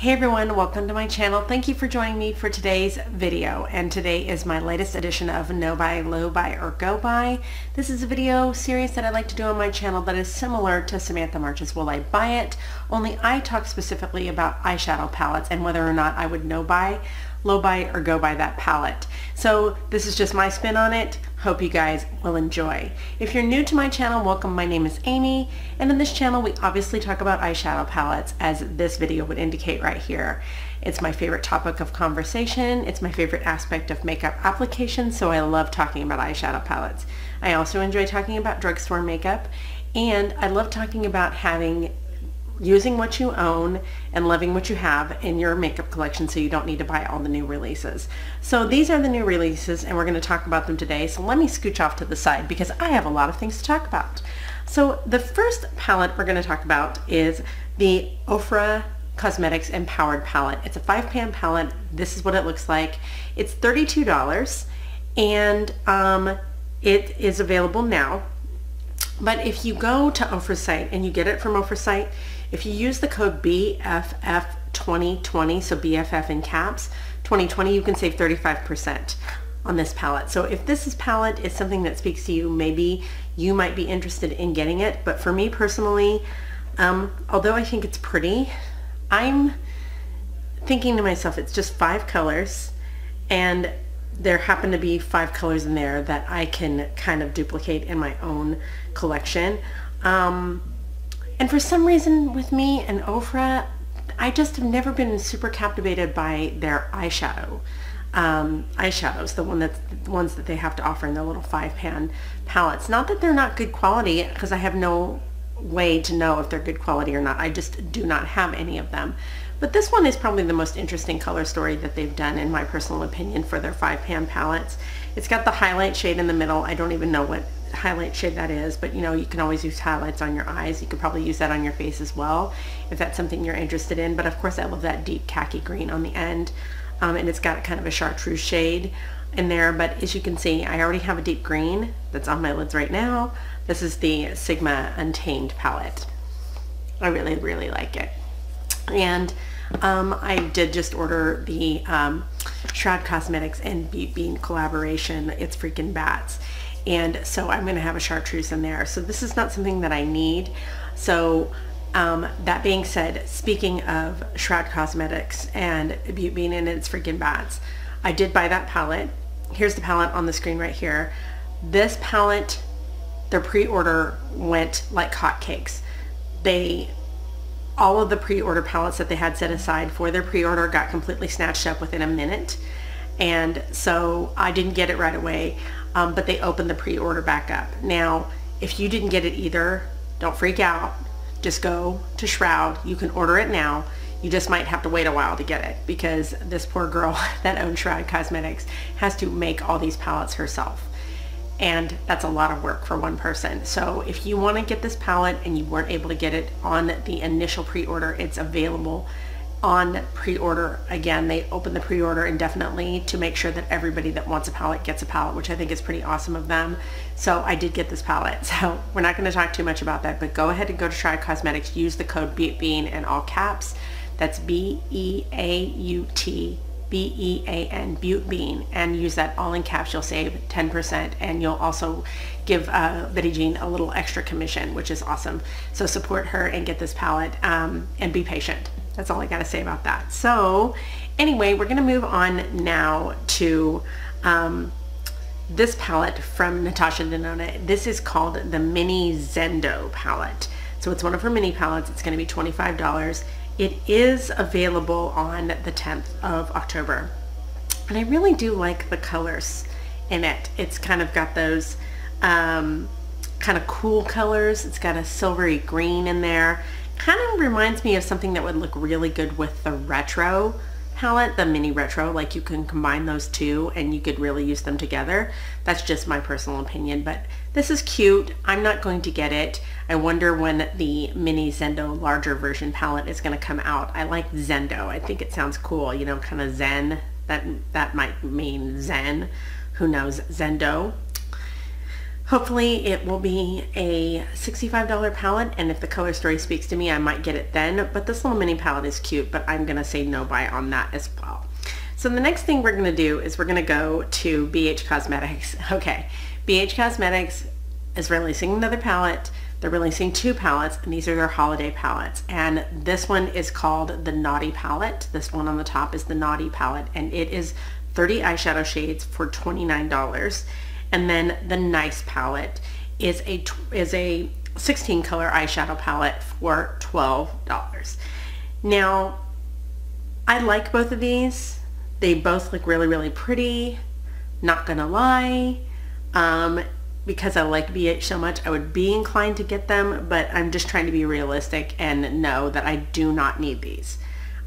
Hey everyone, welcome to my channel. Thank you for joining me for today's video. And today is my latest edition of No Buy, Low Buy, or Go Buy. This is a video series that I like to do on my channel that is similar to Samantha March's Will I Buy It? Only I talk specifically about eyeshadow palettes and whether or not I would no buy, low buy, or go buy that palette. So this is just my spin on it. Hope you guys will enjoy. If you're new to my channel, welcome. My name is Amy, and in this channel we obviously talk about eyeshadow palettes as this video would indicate right here. It's my favorite topic of conversation. It's my favorite aspect of makeup application, so I love talking about eyeshadow palettes. I also enjoy talking about drugstore makeup, and I love talking about having using what you own and loving what you have in your makeup collection so you don't need to buy all the new releases. So these are the new releases and we're going to talk about them today. So let me scooch off to the side because I have a lot of things to talk about. So the first palette we're going to talk about is the Ofra Cosmetics Empowered Palette. It's a five pan palette. This is what it looks like. It's $32 and um, it is available now. But if you go to Ofra's site and you get it from Ofra's site, if you use the code BFF2020, so BFF in caps, 2020, you can save 35% on this palette. So if this is palette is something that speaks to you, maybe you might be interested in getting it. But for me personally, um, although I think it's pretty, I'm thinking to myself, it's just five colors and there happen to be five colors in there that I can kind of duplicate in my own collection. Um, and for some reason with me and Ofra, I just have never been super captivated by their eyeshadow. Um, eyeshadows, the one that's the ones that they have to offer in their little five pan palettes. Not that they're not good quality, because I have no way to know if they're good quality or not. I just do not have any of them. But this one is probably the most interesting color story that they've done in my personal opinion for their five pan palettes. It's got the highlight shade in the middle. I don't even know what highlight shade that is, but you know, you can always use highlights on your eyes. You could probably use that on your face as well, if that's something you're interested in. But of course, I love that deep khaki green on the end. Um, and it's got kind of a chartreuse shade in there. But as you can see, I already have a deep green that's on my lids right now. This is the Sigma Untamed palette. I really, really like it. And um, I did just order the um, Shroud Cosmetics and Beauty Bean collaboration. It's freaking bats and so I'm going to have a chartreuse in there. So this is not something that I need. So um, that being said, speaking of Shroud Cosmetics and Bean and its freaking bats, I did buy that palette. Here's the palette on the screen right here. This palette, their pre-order went like hotcakes. They, all of the pre-order palettes that they had set aside for their pre-order got completely snatched up within a minute. And so I didn't get it right away um, but they opened the pre-order back up. Now, if you didn't get it either, don't freak out. Just go to Shroud. You can order it now. You just might have to wait a while to get it because this poor girl that owns Shroud Cosmetics has to make all these palettes herself. And that's a lot of work for one person. So if you want to get this palette and you weren't able to get it on the initial pre-order, it's available on pre-order. Again, they open the pre-order indefinitely to make sure that everybody that wants a palette gets a palette, which I think is pretty awesome of them. So I did get this palette. So we're not going to talk too much about that, but go ahead and go to Try Cosmetics. Use the code BEAN in all caps. That's B-E-A-U-T B-E-A-N, Beauty Bean, and use that all in caps. You'll save 10%, and you'll also give uh, Betty Jean a little extra commission, which is awesome. So support her and get this palette, um, and be patient. That's all I got to say about that. So anyway, we're going to move on now to um, this palette from Natasha Denona. This is called the Mini Zendo palette. So it's one of her mini palettes. It's going to be $25. It is available on the 10th of October. And I really do like the colors in it. It's kind of got those um, kind of cool colors. It's got a silvery green in there kind of reminds me of something that would look really good with the retro palette, the mini retro, like you can combine those two and you could really use them together. That's just my personal opinion, but this is cute. I'm not going to get it. I wonder when the mini Zendo larger version palette is going to come out. I like Zendo. I think it sounds cool, you know, kind of zen. That, that might mean zen. Who knows? Zendo. Hopefully it will be a $65 palette and if the color story speaks to me I might get it then but this little mini palette is cute but I'm gonna say no buy on that as well. So the next thing we're gonna do is we're gonna go to BH Cosmetics. Okay, BH Cosmetics is releasing another palette. They're releasing two palettes and these are their holiday palettes and this one is called the Naughty palette. This one on the top is the Naughty palette and it is 30 eyeshadow shades for $29 and then the Nice palette is a, is a 16 color eyeshadow palette for $12. Now, I like both of these. They both look really, really pretty. Not gonna lie. Um, because I like BH so much, I would be inclined to get them, but I'm just trying to be realistic and know that I do not need these.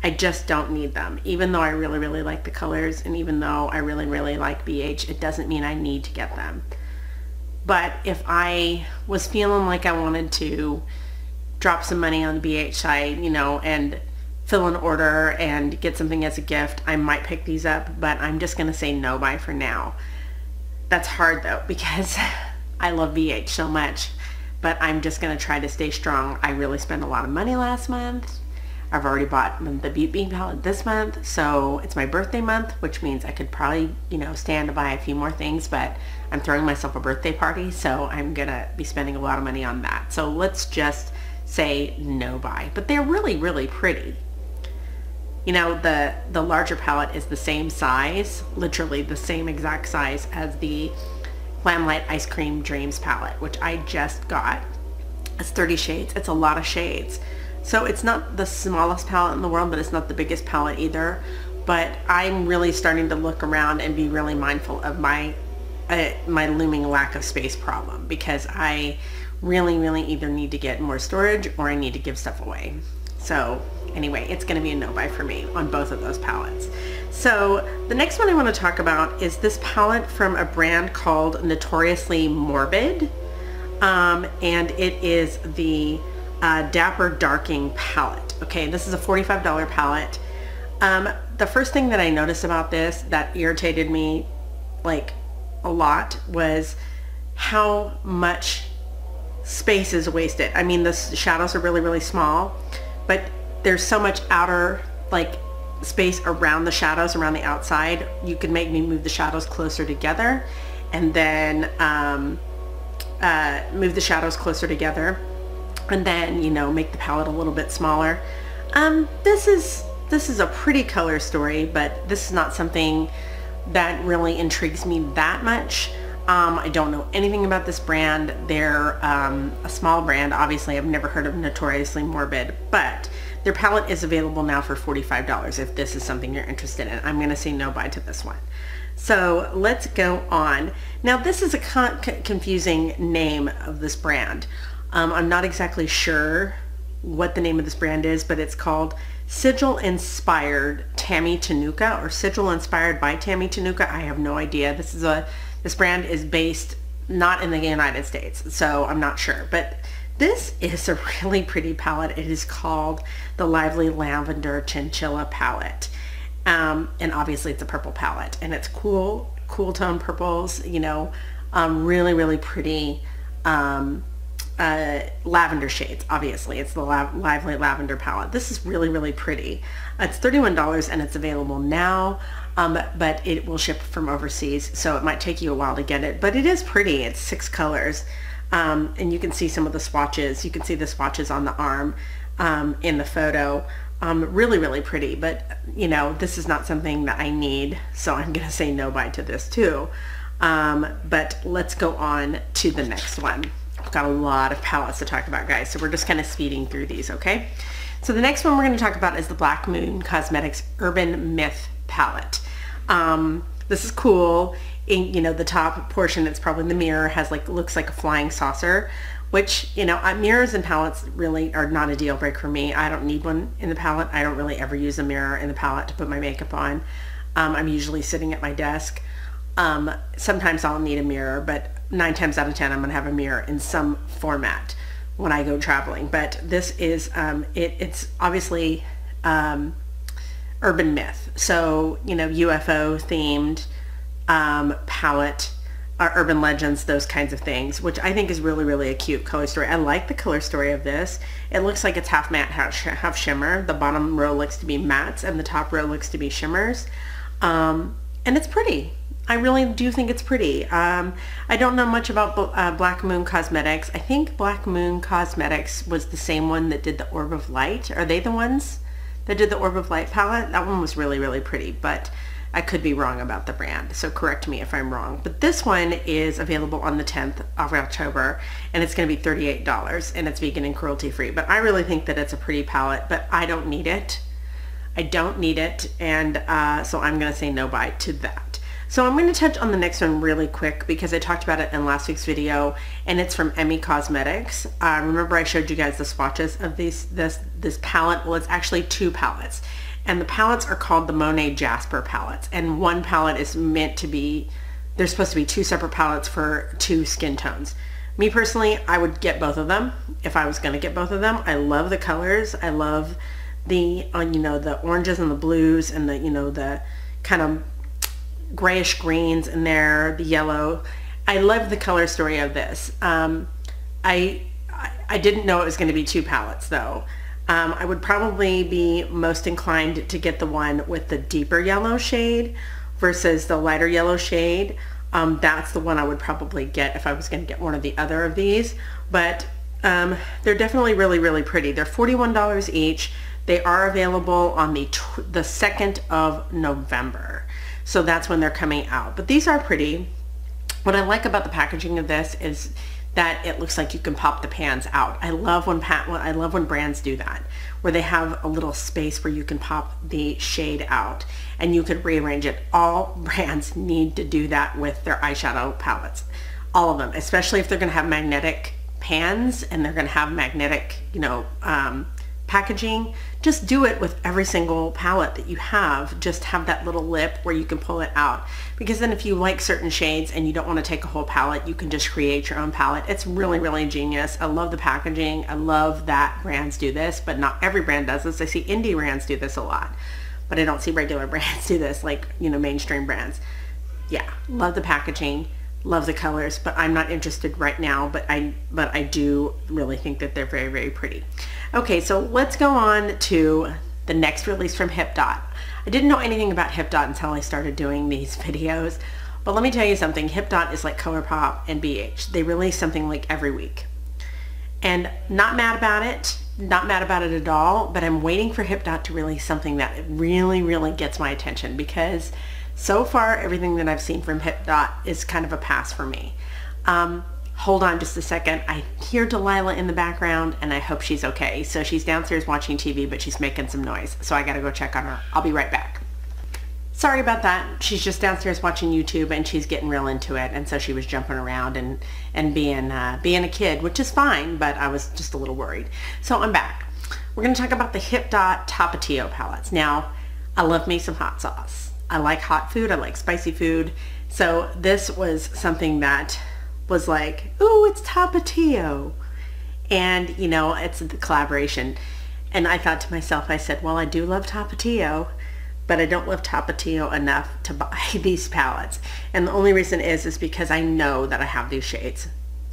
I just don't need them. Even though I really, really like the colors and even though I really, really like BH, it doesn't mean I need to get them. But if I was feeling like I wanted to drop some money on the BH site, you know, and fill an order and get something as a gift, I might pick these up, but I'm just going to say no buy for now. That's hard though because I love BH so much, but I'm just going to try to stay strong. I really spent a lot of money last month I've already bought the Beauty Bean palette this month, so it's my birthday month, which means I could probably, you know, stand to buy a few more things, but I'm throwing myself a birthday party, so I'm gonna be spending a lot of money on that. So let's just say no buy. But they're really, really pretty. You know, the, the larger palette is the same size, literally the same exact size as the Glamlite Ice Cream Dreams palette, which I just got. It's 30 shades. It's a lot of shades. So it's not the smallest palette in the world, but it's not the biggest palette either. But I'm really starting to look around and be really mindful of my uh, my looming lack of space problem because I really, really either need to get more storage or I need to give stuff away. So anyway, it's going to be a no buy for me on both of those palettes. So the next one I want to talk about is this palette from a brand called Notoriously Morbid. Um, and it is the uh, Dapper Darking palette. Okay, this is a $45 palette. Um, the first thing that I noticed about this that irritated me like a lot was how much space is wasted. I mean, the shadows are really, really small, but there's so much outer like space around the shadows, around the outside. You could make me move the shadows closer together and then um, uh, move the shadows closer together and then, you know, make the palette a little bit smaller. Um, this is this is a pretty color story, but this is not something that really intrigues me that much. Um, I don't know anything about this brand. They're um, a small brand. Obviously, I've never heard of Notoriously Morbid, but their palette is available now for $45 if this is something you're interested in. I'm going to say no buy to this one. So let's go on. Now, this is a con confusing name of this brand. Um, I'm not exactly sure what the name of this brand is, but it's called Sigil Inspired Tammy Tanuka or Sigil Inspired by Tammy Tanuka. I have no idea. This is a this brand is based not in the United States, so I'm not sure. But this is a really pretty palette. It is called the Lively Lavender Chinchilla palette. Um, and obviously it's a purple palette and it's cool, cool tone purples, you know, um, really, really pretty. Um, uh, lavender shades, obviously. It's the La Lively Lavender palette. This is really, really pretty. It's $31 and it's available now, um, but it will ship from overseas, so it might take you a while to get it. But it is pretty. It's six colors. Um, and you can see some of the swatches. You can see the swatches on the arm um, in the photo. Um, really, really pretty, but you know, this is not something that I need, so I'm going to say no buy to this too. Um, but let's go on to the next one. Got a lot of palettes to talk about, guys, so we're just kind of speeding through these, okay? So the next one we're going to talk about is the Black Moon Cosmetics Urban Myth palette. Um, this is cool. In, you know, the top portion, it's probably in the mirror, has like, looks like a flying saucer, which, you know, uh, mirrors and palettes really are not a deal breaker for me. I don't need one in the palette. I don't really ever use a mirror in the palette to put my makeup on. Um, I'm usually sitting at my desk. Um, sometimes I'll need a mirror, but nine times out of ten I'm going to have a mirror in some format when I go traveling. But this is, um, it, it's obviously um, urban myth. So, you know, UFO themed um, palette. uh, urban legends, those kinds of things, which I think is really, really a cute color story. I like the color story of this. It looks like it's half matte, half, half shimmer. The bottom row looks to be mattes and the top row looks to be shimmers. Um, and it's pretty. I really do think it's pretty. Um, I don't know much about uh, Black Moon Cosmetics. I think Black Moon Cosmetics was the same one that did the Orb of Light. Are they the ones that did the Orb of Light palette? That one was really, really pretty, but I could be wrong about the brand, so correct me if I'm wrong. But this one is available on the 10th of October, and it's going to be $38, and it's vegan and cruelty-free. But I really think that it's a pretty palette, but I don't need it. I don't need it, and uh, so I'm going to say no buy to that. So I'm going to touch on the next one really quick because I talked about it in last week's video and it's from Emmy Cosmetics. Uh, remember I showed you guys the swatches of these, this, this palette? Well, it's actually two palettes and the palettes are called the Monet Jasper palettes and one palette is meant to be there's supposed to be two separate palettes for two skin tones me personally I would get both of them if I was going to get both of them I love the colors I love the on uh, you know the oranges and the blues and the you know the kind of grayish greens in there the yellow I love the color story of this um, I I didn't know it was going to be two palettes though um, I would probably be most inclined to get the one with the deeper yellow shade versus the lighter yellow shade. Um, that's the one I would probably get if I was going to get one of the other of these. But um, they're definitely really, really pretty. They're $41 each. They are available on the, the 2nd of November. So that's when they're coming out. But these are pretty. What I like about the packaging of this is that it looks like you can pop the pans out. I love when pat I love when brands do that, where they have a little space where you can pop the shade out and you could rearrange it. All brands need to do that with their eyeshadow palettes. All of them, especially if they're going to have magnetic pans and they're going to have magnetic, you know, um, packaging, just do it with every single palette that you have. Just have that little lip where you can pull it out. Because then if you like certain shades and you don't want to take a whole palette, you can just create your own palette. It's really, really genius. I love the packaging. I love that brands do this, but not every brand does this. I see indie brands do this a lot, but I don't see regular brands do this like, you know, mainstream brands. Yeah, love the packaging love the colors, but I'm not interested right now, but I but I do really think that they're very, very pretty. Okay, so let's go on to the next release from HipDot. I didn't know anything about HipDot until I started doing these videos, but let me tell you something, HipDot is like ColourPop and BH. They release something like every week. And not mad about it, not mad about it at all, but I'm waiting for HipDot to release something that really, really gets my attention because so far, everything that I've seen from HipDot is kind of a pass for me. Um, hold on just a second. I hear Delilah in the background and I hope she's okay. So she's downstairs watching TV, but she's making some noise. So I gotta go check on her. I'll be right back. Sorry about that. She's just downstairs watching YouTube and she's getting real into it. And so she was jumping around and, and being, uh, being a kid, which is fine, but I was just a little worried. So I'm back. We're gonna talk about the HipDot Tapatio palettes. Now, I love me some hot sauce. I like hot food. I like spicy food. So this was something that was like, oh, it's Tapatio. And, you know, it's the collaboration. And I thought to myself, I said, well, I do love Tapatio, but I don't love Tapatio enough to buy these palettes. And the only reason is, is because I know that I have these shades.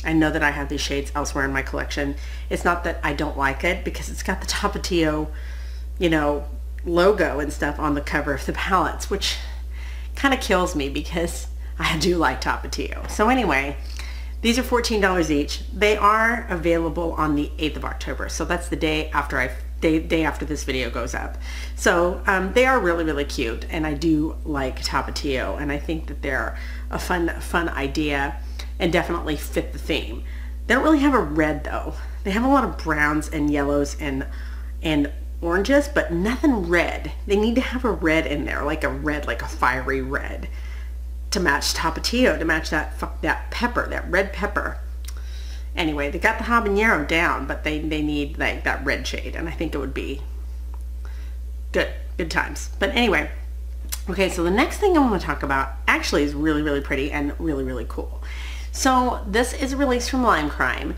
I know that I have these shades elsewhere in my collection. It's not that I don't like it because it's got the Tapatio, you know, logo and stuff on the cover of the palettes, which kind of kills me because I do like Tapatio. So anyway, these are $14 each. They are available on the 8th of October. So that's the day after I day, day after this video goes up. So um, they are really, really cute. And I do like Tapatio. And I think that they're a fun, fun idea and definitely fit the theme. They don't really have a red though. They have a lot of browns and yellows and and oranges, but nothing red. They need to have a red in there, like a red, like a fiery red to match Tapatio, to match that that pepper, that red pepper. Anyway, they got the habanero down, but they, they need like that red shade, and I think it would be good, good times. But anyway, okay, so the next thing I want to talk about actually is really, really pretty and really, really cool. So this is a release from Lime Crime,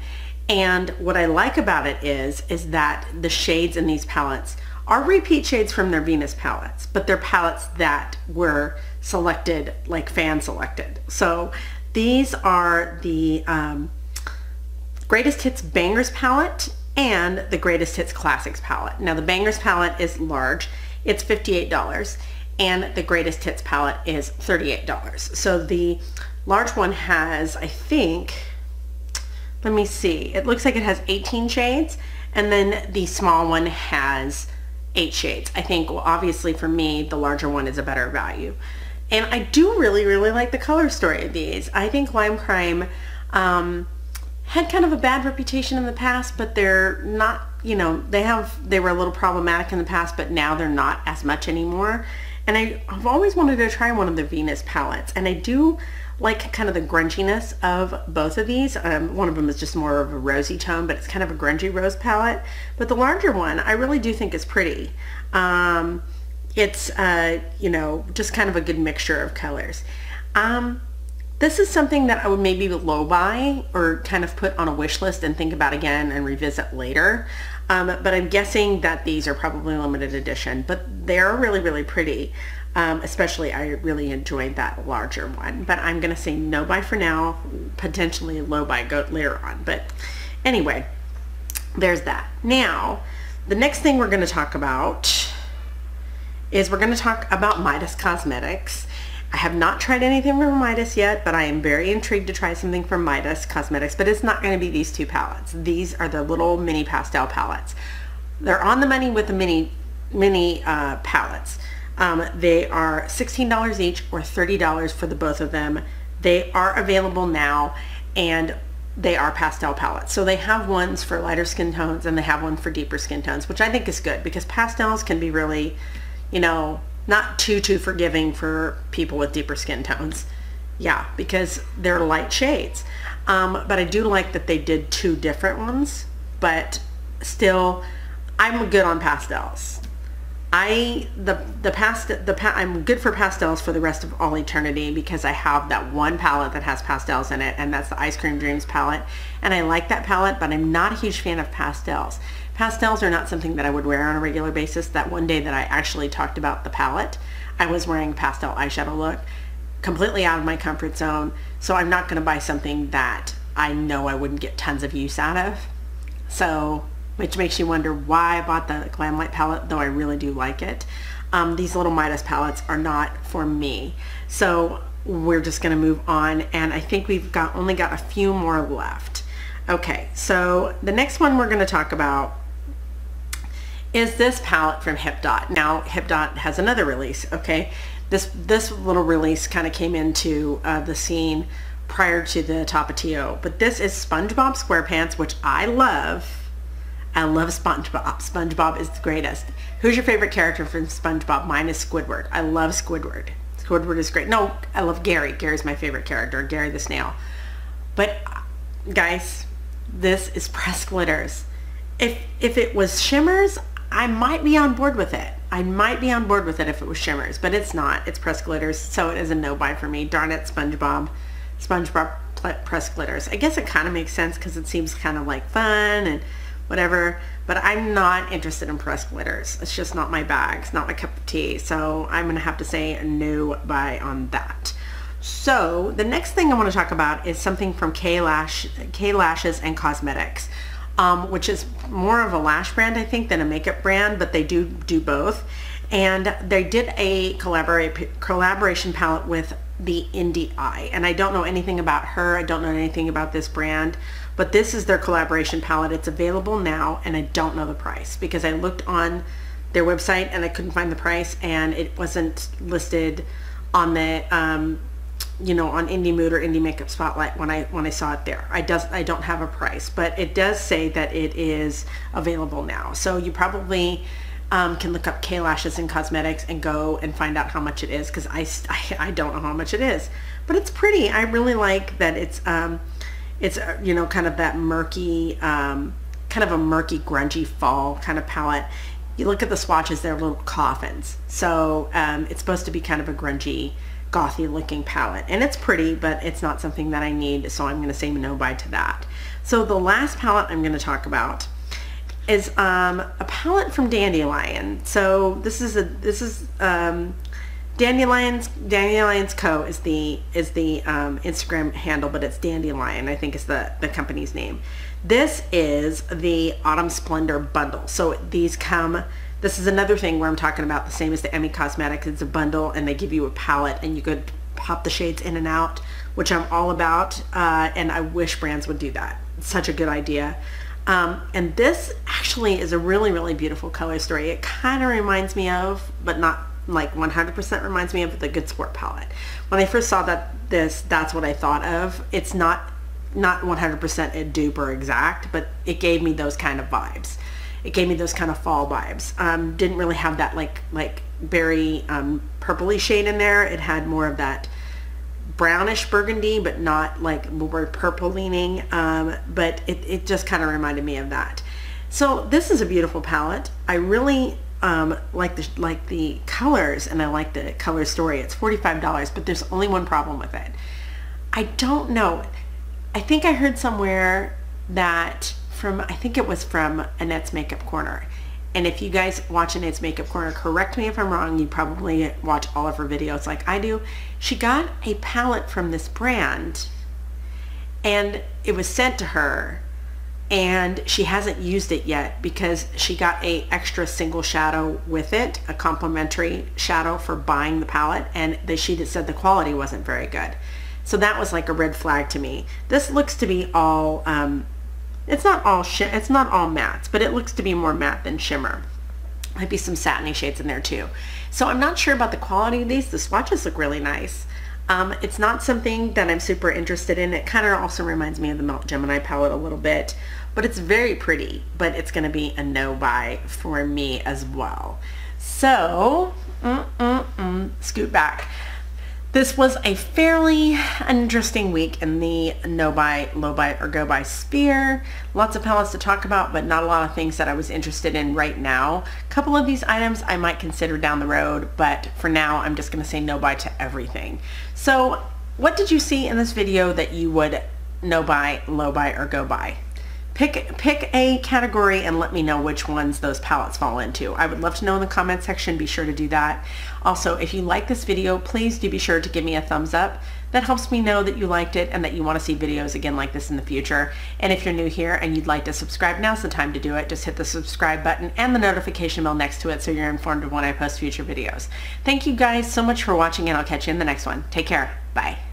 and what I like about it is, is that the shades in these palettes are repeat shades from their Venus palettes, but they're palettes that were selected, like fan selected. So These are the um, Greatest Hits Bangers palette and the Greatest Hits Classics palette. Now the Bangers palette is large. It's $58 and the Greatest Hits palette is $38. So the large one has, I think, let me see, it looks like it has 18 shades and then the small one has eight shades. I think, well, obviously for me, the larger one is a better value. And I do really, really like the color story of these. I think Lime Crime um, had kind of a bad reputation in the past, but they're not, you know, they have, they were a little problematic in the past, but now they're not as much anymore. And I, I've always wanted to try one of the Venus palettes, and I do like kind of the grunginess of both of these. Um, one of them is just more of a rosy tone, but it's kind of a grungy rose palette. But the larger one, I really do think is pretty. Um, it's, uh, you know, just kind of a good mixture of colors. Um, this is something that I would maybe low buy or kind of put on a wish list and think about again and revisit later. Um, but I'm guessing that these are probably limited edition, but they're really, really pretty. Um, especially I really enjoyed that larger one, but I'm going to say no buy for now, potentially low buy go later on. But anyway, there's that. Now, the next thing we're going to talk about is we're going to talk about Midas Cosmetics. I have not tried anything from Midas yet, but I am very intrigued to try something from Midas Cosmetics, but it's not going to be these two palettes. These are the little mini pastel palettes. They're on the money with the mini, mini uh, palettes. Um, they are $16 each or $30 for the both of them. They are available now and they are pastel palettes. So they have ones for lighter skin tones and they have one for deeper skin tones, which I think is good because pastels can be really, you know, not too, too forgiving for people with deeper skin tones. Yeah, because they're light shades. Um, but I do like that they did two different ones, but still, I'm good on pastels. I the the past the pa I'm good for pastels for the rest of all eternity because I have that one palette that has pastels in it and that's the Ice Cream Dreams palette and I like that palette but I'm not a huge fan of pastels. Pastels are not something that I would wear on a regular basis. That one day that I actually talked about the palette I was wearing pastel eyeshadow look completely out of my comfort zone so I'm not going to buy something that I know I wouldn't get tons of use out of. So which makes you wonder why I bought the Glamlite palette, though I really do like it. Um, these little Midas palettes are not for me. So we're just going to move on, and I think we've got only got a few more left. Okay, so the next one we're going to talk about is this palette from HipDot. Now, HipDot has another release, okay? This, this little release kind of came into uh, the scene prior to the Tapatio, but this is SpongeBob SquarePants, which I love I love SpongeBob. SpongeBob is the greatest. Who's your favorite character from SpongeBob? Mine is Squidward. I love Squidward. Squidward is great. No, I love Gary. Gary's my favorite character, Gary the Snail. But guys, this is press glitters. If if it was shimmers, I might be on board with it. I might be on board with it if it was shimmers, but it's not. It's press glitters, so it is a no buy for me. Darn it, SpongeBob. SpongeBob press glitters. I guess it kind of makes sense because it seems kind of like fun and whatever. But I'm not interested in pressed glitters. It's just not my bag. It's not my cup of tea. So I'm going to have to say no buy on that. So the next thing I want to talk about is something from K, Lash, K Lashes and Cosmetics, um, which is more of a lash brand, I think, than a makeup brand, but they do do both. And they did a collaboration palette with the Indie Eye. And I don't know anything about her. I don't know anything about this brand. But this is their collaboration palette. It's available now and I don't know the price because I looked on their website and I couldn't find the price and it wasn't listed on the um, you know on indie mood or indie makeup spotlight when I when I saw it there. I does I don't have a price but it does say that it is available now. So you probably um, can look up K lashes and cosmetics and go and find out how much it is because I, I, I don't know how much it is. But it's pretty. I really like that it's um, it's, uh, you know, kind of that murky, um, kind of a murky, grungy fall kind of palette. You look at the swatches, they're little coffins. So um, it's supposed to be kind of a grungy, gothy looking palette. And it's pretty, but it's not something that I need, so I'm going to say no buy to that. So the last palette I'm going to talk about is um, a palette from Dandelion. So this is a this is um, Dandelions Dandelions Co is the is the um, Instagram handle, but it's Dandelion I think is the the company's name. This is the Autumn Splendor bundle. So these come. This is another thing where I'm talking about the same as the Emmy Cosmetics. It's a bundle, and they give you a palette, and you could pop the shades in and out, which I'm all about. Uh, and I wish brands would do that. It's such a good idea. Um, and this actually is a really, really beautiful color story. It kind of reminds me of, but not like 100% reminds me of the Good Sport palette. When I first saw that this, that's what I thought of. It's not not 100% a dupe or exact, but it gave me those kind of vibes. It gave me those kind of fall vibes. Um, didn't really have that like like berry um, purpley shade in there. It had more of that brownish burgundy, but not like more purple leaning. Um, but it, it just kind of reminded me of that. So this is a beautiful palette. I really um, like the like the colors and I like the color story. It's $45, but there's only one problem with it. I don't know. I think I heard somewhere that from, I think it was from Annette's Makeup Corner. And if you guys watch Annette's Makeup Corner, correct me if I'm wrong, you probably watch all of her videos like I do. She got a palette from this brand and it was sent to her and she hasn't used it yet because she got a extra single shadow with it, a complimentary shadow for buying the palette, and the, she said the quality wasn't very good. So that was like a red flag to me. This looks to be all, um, it's not all it's not all mattes, but it looks to be more matte than shimmer. Might be some satiny shades in there too. So I'm not sure about the quality of these. The swatches look really nice. Um, it's not something that I'm super interested in. It kind of also reminds me of the Melt Gemini palette a little bit, but it's very pretty, but it's going to be a no buy for me as well. So, mm, mm, mm, scoot back. This was a fairly interesting week in the no buy, low buy, or go buy sphere. Lots of palettes to talk about, but not a lot of things that I was interested in right now. A couple of these items I might consider down the road, but for now I'm just going to say no buy to everything. So what did you see in this video that you would no buy, low buy, or go buy? Pick, pick a category and let me know which ones those palettes fall into. I would love to know in the comment section. Be sure to do that. Also, if you like this video, please do be sure to give me a thumbs up. That helps me know that you liked it and that you want to see videos again like this in the future. And if you're new here and you'd like to subscribe, now's the time to do it. Just hit the subscribe button and the notification bell next to it so you're informed of when I post future videos. Thank you guys so much for watching and I'll catch you in the next one. Take care. Bye.